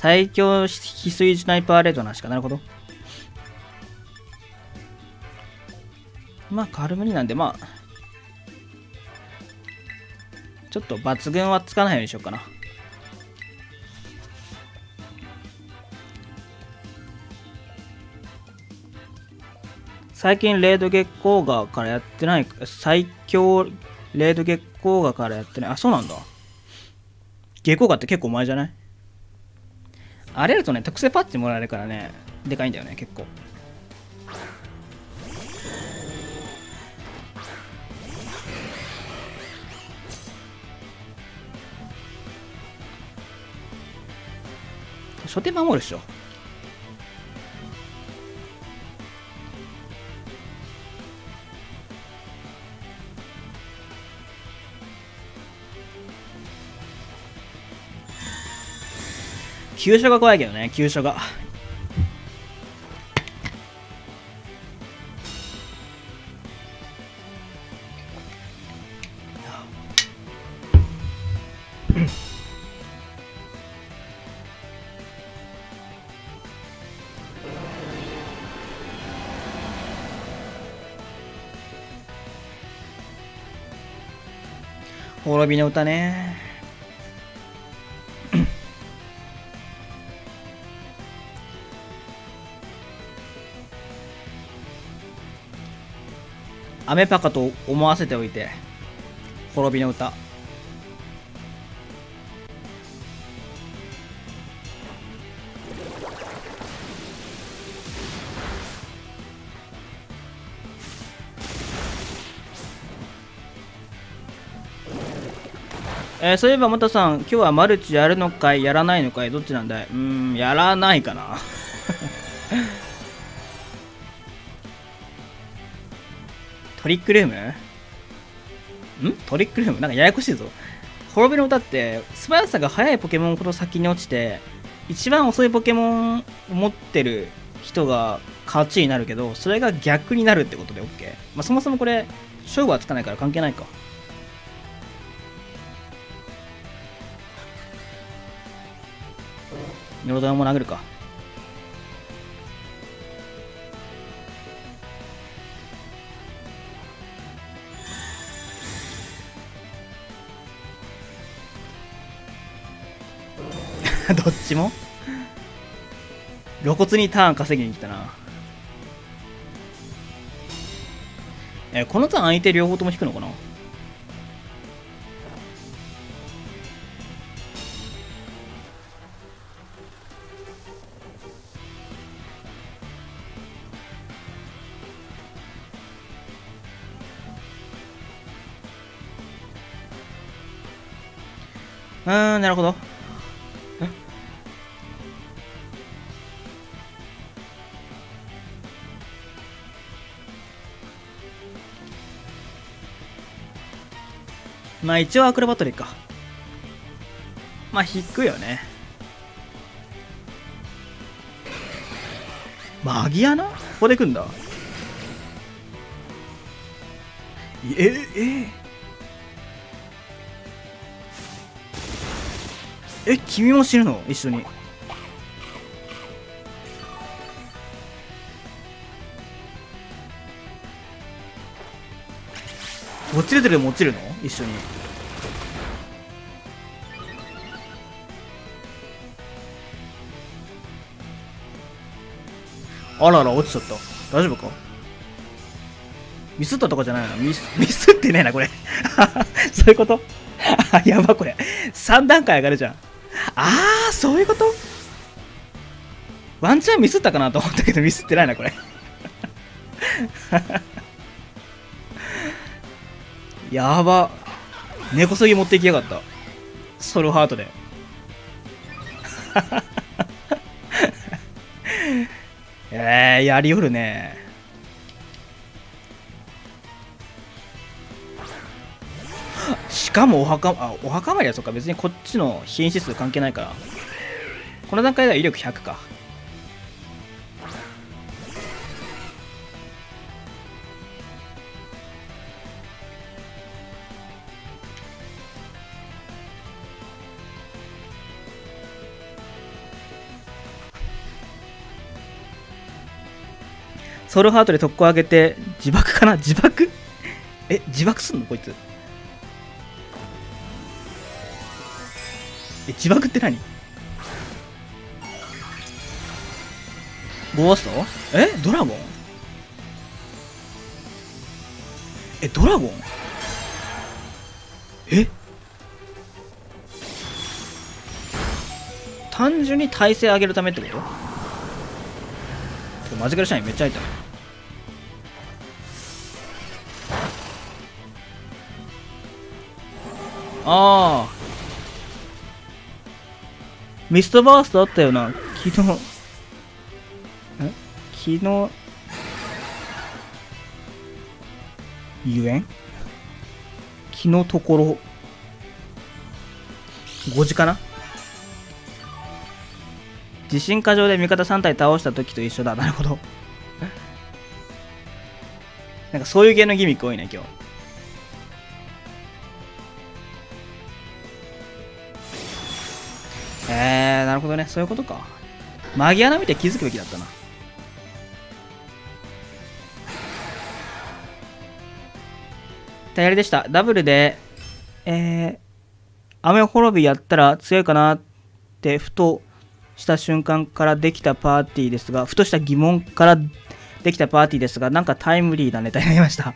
最強翡翠スナイパーレードの話か。なるほど。まあ軽無理なんでまあちょっと抜群はつかないようにしようかな。最近レード月光河からやってない最強レード月光河からやってない。あそうなんだ。月光河って結構前じゃない？あれるとね特製パッチもらえるからねでかいんだよね結構。初手守るっしょ。急所が怖いけどね急所が。滅びの歌ね。アメパカと思わせておいて滅びの歌えー、そういえば、またさん、今日はマルチやるのかい、やらないのかい、どっちなんだい？うん、やらないかな。トリックルーム？ん？トリックルーム？なんかややこしいぞ。滅びの歌って、素早さが速いポケモンほど先に落ちて、一番遅いポケモンを持ってる人が勝ちになるけど、それが逆になるってことで OK。まあ、そもそもこれ、勝負はつかないから関係ないか。ヨロドラも殴るか。どっちも？露骨にターン稼ぎに来たな。え、このターン相手両方とも引くのかな？うん、なるほど。まあ一応アクロバトリーか。まあ引くよね。マギアナ？ここでくんだ。え、え、え、君も死ぬの？一緒に。落ちるでも落ちるの？一緒に。あらら、落ちちゃった。大丈夫か？ミスったとかじゃないの？ミス、ミスってねえな、これ。そういうこと？あ、やば、これ。3段階上がるじゃん。あー、そういうこと？ワンチャンミスったかなと思ったけど、ミスってないな、これ。やば。根こそぎ持ってきやがった。ソロハートで。えー、やりよるね。しかもお墓、あ、お墓参りはそっか、別にこっちの品質数関係ないから。この段階では威力100か。ソウルハートで特攻上げて自爆かな？自爆？え自爆すんの？こいつ。え自爆って何？ゴースト？えドラゴン？えドラゴン？え？単純に耐性上げるためってこと？マジカルシャインめっちゃ入った。ああミストバーストあったよな。昨日。え？昨日。ゆえん？昨日ところ。5時かな？地震過剰で味方3体倒した時と一緒だ。なるほど。なんかそういう系のギミック多いね今日。えー、なるほどね。そういうことか。マギアナ見て気づくべきだったな。タヤリでした。ダブルでえー、雨滅びやったら強いかなってふとした瞬間からできたパーティーですが、ふとした疑問からできたパーティーですが、なんかタイムリーなネタになりました。